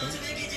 Come.